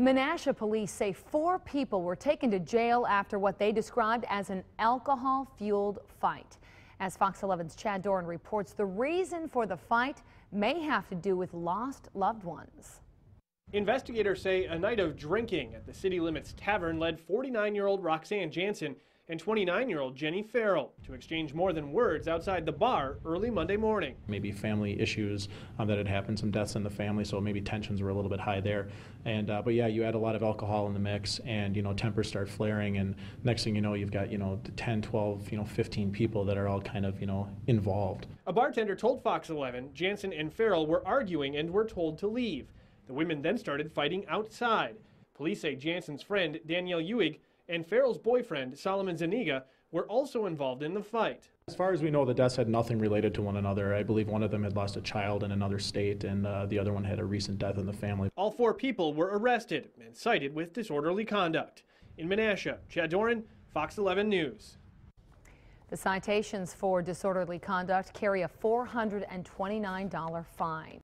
Menasha police say four people were taken to jail after what they described as an alcohol-fueled fight. As Fox 11's Chad Doran reports, the reason for the fight may have to do with lost loved ones. Investigators say a night of drinking at the City Limits Tavern led 49-year-old Roxanne Jansen and 29-year-old Jenny Farrell to exchange more than words outside the bar early Monday morning. Maybe family issues um, that had happened, some deaths in the family, so maybe tensions were a little bit high there. And uh, but yeah, you add a lot of alcohol in the mix, and you know tempers start flaring, and next thing you know, you've got you know 10, 12, you know 15 people that are all kind of you know involved. A bartender told Fox 11 Jansen and Farrell were arguing and were told to leave. The women then started fighting outside. Police say Jansen's friend Danielle Ewig and Farrell's boyfriend, Solomon Zaniga, were also involved in the fight. As far as we know, the deaths had nothing related to one another. I believe one of them had lost a child in another state, and uh, the other one had a recent death in the family. All four people were arrested and cited with disorderly conduct. In Menasha, Chad Doran, Fox 11 News. The citations for disorderly conduct carry a $429 fine.